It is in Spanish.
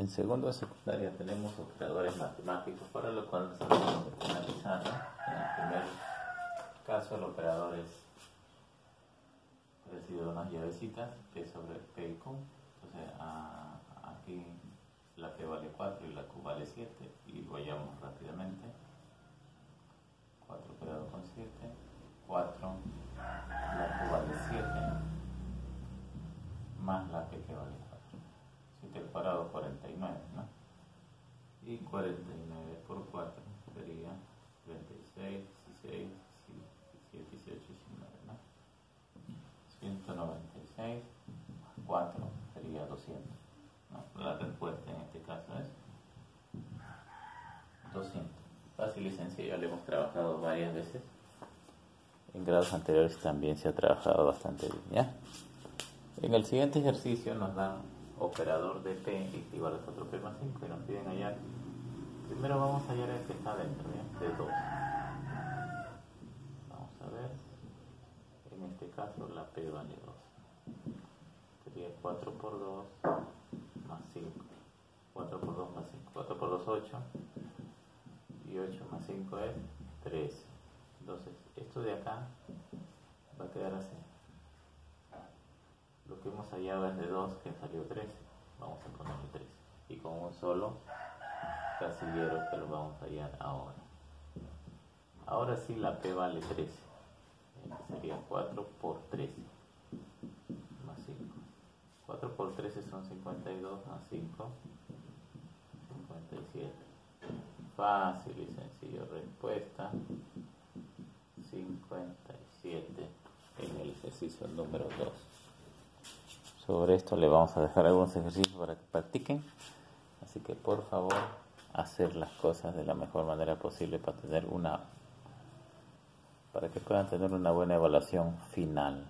En segundo de secundaria tenemos operadores matemáticos, para lo cual estamos analizando. En el primer caso, el operador es a unas llavecitas, P sobre P y Q. Entonces, aquí la P vale 4 y la Q vale 7, y vayamos rápidamente. 4 operado con 7, 4, la Q vale 7, más la P que vale 4. 7 al cuadrado 49, ¿no? Y 49 por 4 sería 36, 16, 17, 18, 19, ¿no? 196 más 4 sería 200. ¿no? La respuesta en este caso es 200. Fácil y sencillo, lo hemos trabajado varias veces. En grados anteriores también se ha trabajado bastante bien, ¿ya? En el siguiente ejercicio nos dan operador de P igual a 4P más 5 y nos piden hallar. Primero vamos a hallar el que está dentro, de 2. Vamos a ver. En este caso la P vale 2. Sería 4 por 2 más 5. 4 por 2 más 5. 4 por 2, 8. Y 8 más 5 es 13. Entonces, esto de acá va a quedar así. Que hemos hallado es de 2 que salió 13. Vamos a ponerle 13. Y con un solo casillero que lo vamos a hallar ahora. Ahora sí la P vale 13. Este sería 4 por 13. Más 5. 4 por 13 son 52 más 5. 57. Fácil y sencillo. Respuesta 57 en el ejercicio número 2. Sobre esto le vamos a dejar algunos ejercicios para que practiquen. Así que por favor, hacer las cosas de la mejor manera posible para tener una para que puedan tener una buena evaluación final.